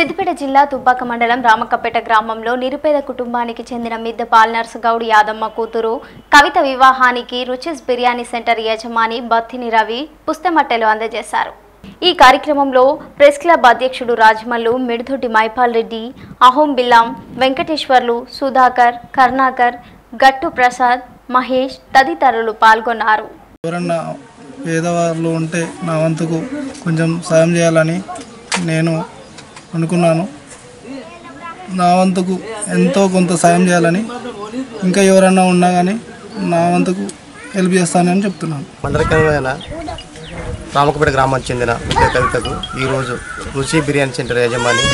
సిద్దిపేట జిల్లా తుబ్బాక మండలం రామక్కపేట గ్రామంలో నిరుపేద కుటుంబానికి చెందిన మిద్ద పాల్నర్స్ గౌడ్ యాదమ్మ కూతురు కవిత వివాహానికి రుచిస్ బిర్యానీ సెంటర్ యజమాని బత్తిని రవి పుస్తమట్టెలు అందజేశారు. ఈ కార్యక్రమంలో ప్రెస్ క్లబ్ అధ్యక్షుడు రాజమల్లు మిడుతొట్టి మైపాల్ రెడ్డి అహోం బిల్లాం వెంకటేశ్వర్లు సుధాకర్ కర్ణాకర్ గట్టు ప్రసాద్ మహేష్ తదితరులు పాల్గొన్నారు. ఎవరన్నా పేదవాళ్ళు ఉంటే నా వంతుకు కొంచెం సాయం చేయాలని నేను అనుకున్నాను. నా వంతుకు ఎంతో కొంత సాయం చేయాలని ఇంకా ఎవరన్నా ఉన్నా కానీ నా వంతుకు హెల్ప్ చేస్తానని చెప్తున్నాను. మండలకరమైన రామకపేట గ్రామానికి చెందిన విద్యా కవితకు ఈరోజు రుచి బిర్యానీ సెంటర్ యజమాని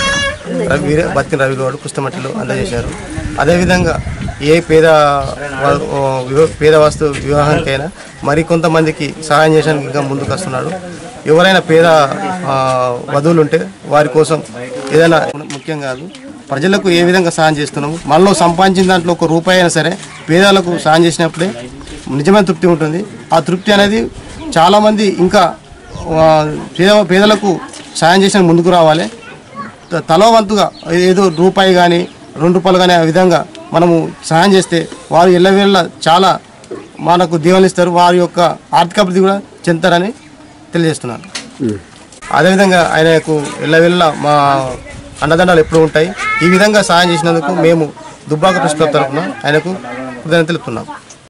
రవి బత్తిన రవిగౌడ్ పుస్తమట్టిలో అందజేశారు. అదేవిధంగా ఏ పేద పేద వస్తు వివాహానికైనా మరి కొంతమందికి సహాయం చేయడానికి ఇంకా ముందుకు వస్తున్నాడు. ఎవరైనా పేద వధువులు ఉంటే వారి కోసం ఏదైనా ముఖ్యం కాదు. ప్రజలకు ఏ విధంగా సహాయం చేస్తున్నాము? మనలో సంపాదించిన దాంట్లో ఒక రూపాయి అయినా సరే పేదలకు సహాయం చేసినప్పుడే నిజమైన తృప్తి ఉంటుంది. ఆ తృప్తి అనేది చాలామంది ఇంకా పేద పేదలకు సాయం చేసిన ముందుకు రావాలి. తలో వంతుగా ఏదో రూపాయి కానీ రెండు రూపాయలు కానీ ఆ విధంగా మనము సహాయం చేస్తే వారు ఎల్లవేళ్ళ చాలా మనకు దీవెనిస్తారు వారి యొక్క ఆర్థిక అభివృద్ధి కూడా చెందుతారని తెలియజేస్తున్నాను. అదేవిధంగా ఆయనకు ఎల్లవేళ్ళ మా అండదండాలు ఎప్పుడూ ఉంటాయి. ఈ విధంగా సహాయం చేసినందుకు మేము దుబ్బాక ప్రెస్ క్లబ్ తరఫున ఆయనకు కృతజ్ఞతలు తెలుపుతున్నాం.